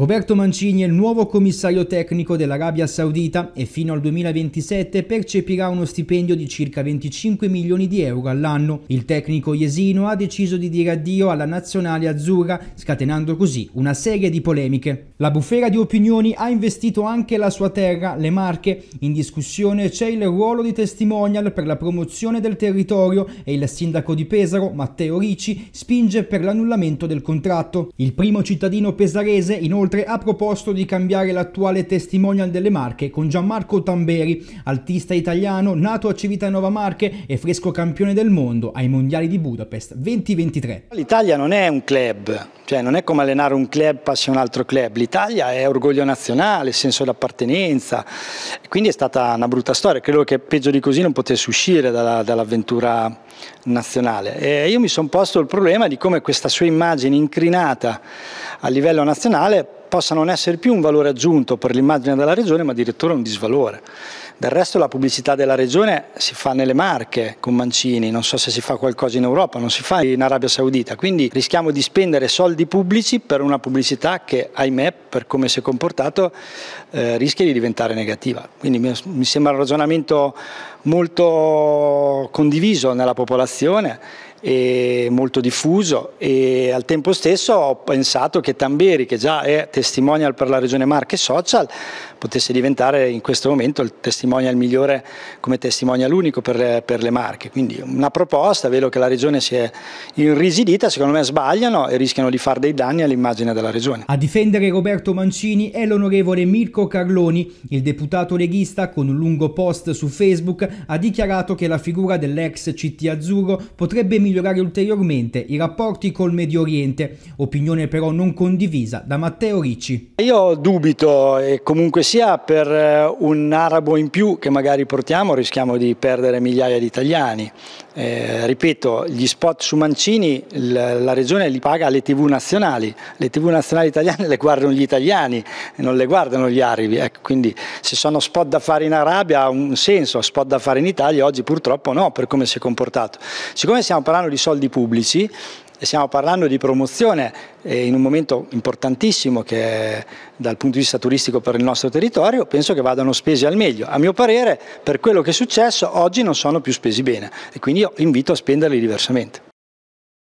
Roberto Mancini è il nuovo commissario tecnico dell'Arabia Saudita e fino al 2027 percepirà uno stipendio di circa 25 milioni di euro all'anno. Il tecnico Jesino ha deciso di dire addio alla nazionale azzurra, scatenando così una serie di polemiche. La bufera di opinioni ha investito anche la sua terra, le Marche. In discussione c'è il ruolo di testimonial per la promozione del territorio e il sindaco di Pesaro, Matteo Ricci, spinge per l'annullamento del contratto. Il primo cittadino pesarese inoltre Inoltre ha proposto di cambiare l'attuale testimonial delle Marche con Gianmarco Tamberi, altista italiano nato a Civitanova Marche e fresco campione del mondo ai mondiali di Budapest 2023. L'Italia non è un club, cioè non è come allenare un club passi a un altro club, l'Italia è orgoglio nazionale, senso d'appartenenza, quindi è stata una brutta storia, credo che peggio di così non potesse uscire dalla, dall'avventura nazionale. E io mi sono posto il problema di come questa sua immagine incrinata a livello nazionale possa non essere più un valore aggiunto per l'immagine della regione, ma addirittura un disvalore. Del resto la pubblicità della regione si fa nelle Marche con Mancini, non so se si fa qualcosa in Europa, non si fa in Arabia Saudita, quindi rischiamo di spendere soldi pubblici per una pubblicità che, ahimè, per come si è comportato, eh, rischia di diventare negativa. Quindi mi, sembra un ragionamento molto condiviso nella popolazione molto diffuso e al tempo stesso ho pensato che Tamberi, che già è testimonial per la Regione Marche Social, potesse diventare in questo momento il testimonial migliore come testimonial unico per le, per le Marche. Quindi una proposta, vedo che la Regione si è irrisidita, secondo me sbagliano e rischiano di fare dei danni all'immagine della Regione. A difendere Roberto Mancini è l'onorevole Mirko Carloni, il deputato leghista con un lungo post su Facebook ha dichiarato che la figura dell'ex CT Azzurro potrebbe migliorare migliorare ulteriormente i rapporti col Medio Oriente, opinione però non condivisa da Matteo Ricci. Io dubito e comunque sia per eh, un arabo in più che magari portiamo rischiamo di perdere migliaia di italiani. Eh, ripeto, gli spot su Mancini la regione li paga alle tv nazionali, le tv nazionali italiane le guardano gli italiani e non le guardano gli arabi, ecco, quindi se sono spot da fare in Arabia ha un senso, spot da fare in Italia oggi purtroppo no per come si è comportato. Siccome stiamo parlando di soldi pubblici e stiamo parlando di promozione eh, in un momento importantissimo che è dal punto di vista turistico per il nostro territorio, penso che vadano spesi al meglio. A mio parere, per quello che è successo, oggi non sono più spesi bene e quindi io invito a spenderli diversamente.